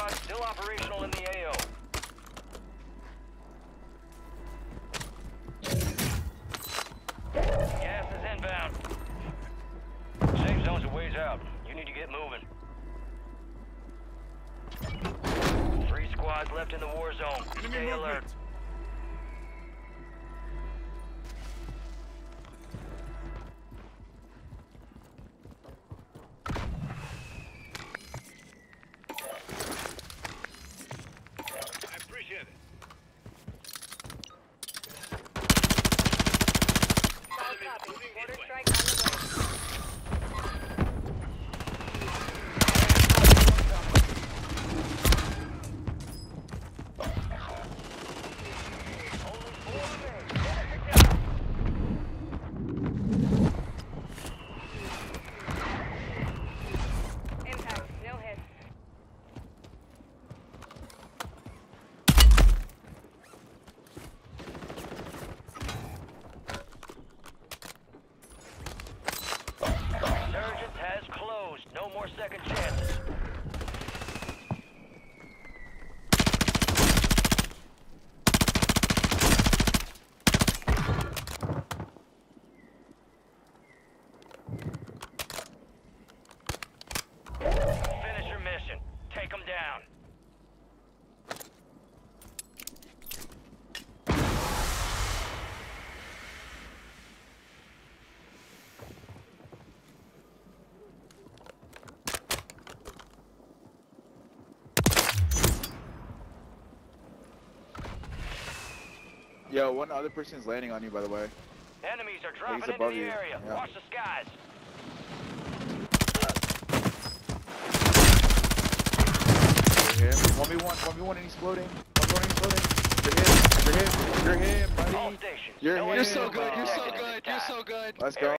squad still operational in the AO. Gas is inbound. Safe zone's a ways out. You need to get moving. Three squads left in the war zone. Enemy Stay movement. alert. Yo, one other person's landing on you, by the way. Enemies are dropping into above the you. area. Yeah. Watch the skies. You're him. 1v1, 1v1 and he's floating. 1v1 and he's floating. You're him. You're him. You're him, buddy. You're him. You're so good, you're so good, you're so good. Let's go.